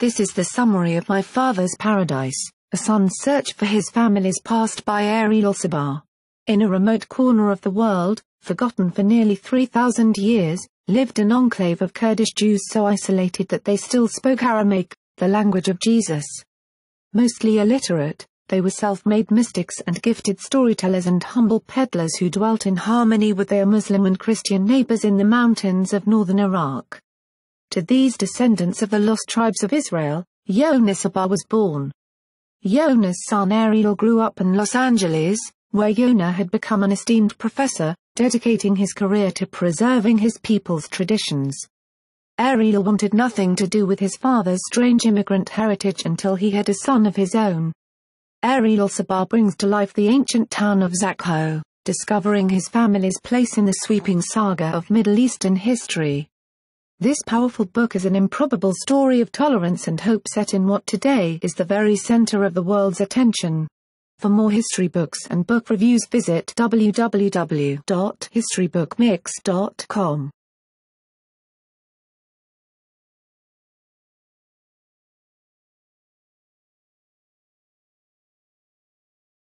This is the summary of my father's paradise, a son's search for his family's past by Ariel Sabar. In a remote corner of the world, forgotten for nearly 3,000 years, lived an enclave of Kurdish Jews so isolated that they still spoke Aramaic, the language of Jesus. Mostly illiterate, they were self-made mystics and gifted storytellers and humble peddlers who dwelt in harmony with their Muslim and Christian neighbors in the mountains of northern Iraq. To these descendants of the lost tribes of Israel, Yonah Sabar was born. Yonah's son Ariel grew up in Los Angeles, where Yonah had become an esteemed professor, dedicating his career to preserving his people's traditions. Ariel wanted nothing to do with his father's strange immigrant heritage until he had a son of his own. Ariel Sabar brings to life the ancient town of Zakho, discovering his family's place in the sweeping saga of Middle Eastern history. This powerful book is an improbable story of tolerance and hope set in what today is the very center of the world's attention. For more history books and book reviews visit www.historybookmix.com.